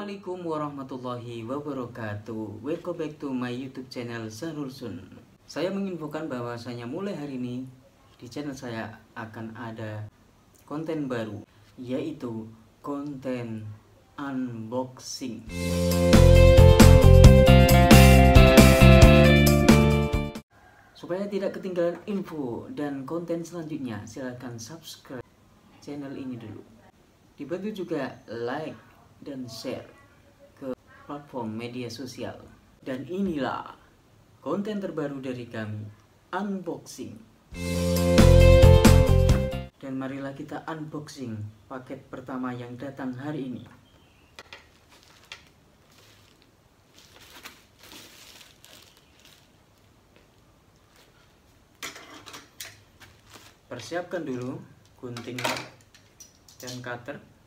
Assalamualaikum warahmatullahi wabarakatuh. Welcome back to my youtube channel Zahrul Sun. Saya menginfokan bahwasanya mulai hari ini Di channel saya akan ada konten baru Yaitu konten unboxing. Supaya tidak ketinggalan info dan konten selanjutnya Silahkan subscribe channel ini dulu. Dibantu juga like dan share ke platform media sosial. Dan inilah konten terbaru dari kami, unboxing. Dan marilah kita unboxing paket pertama yang datang hari ini. Persiapkan dulu gunting dan cutter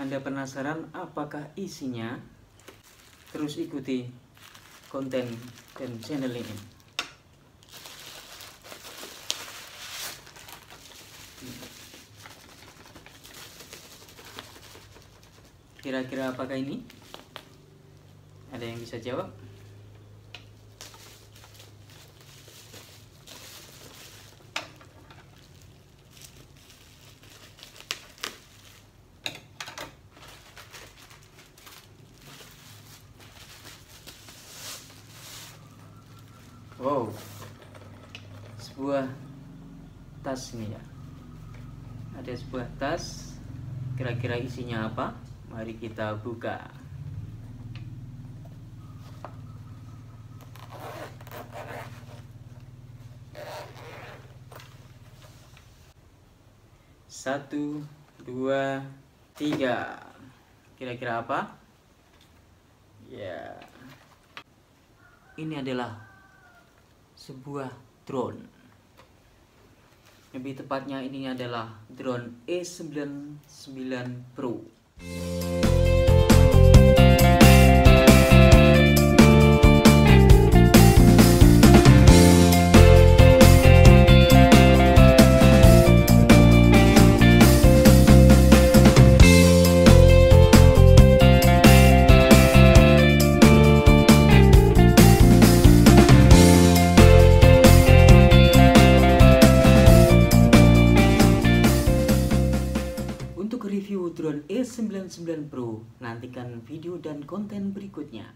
Anda penasaran apakah isinya? Terus ikuti konten dan channel ini. Kira-kira apakah ini? Ada yang bisa jawab? Wow, sebuah tas ini ya. Ada sebuah tas. Kira-kira isinya apa? Mari kita buka. Satu, dua, tiga. Kira-kira apa? Ya, ini adalah sebuah drone. Lebih tepatnya ini adalah drone E99 Pro. Drone E99 Pro, nantikan video dan konten berikutnya.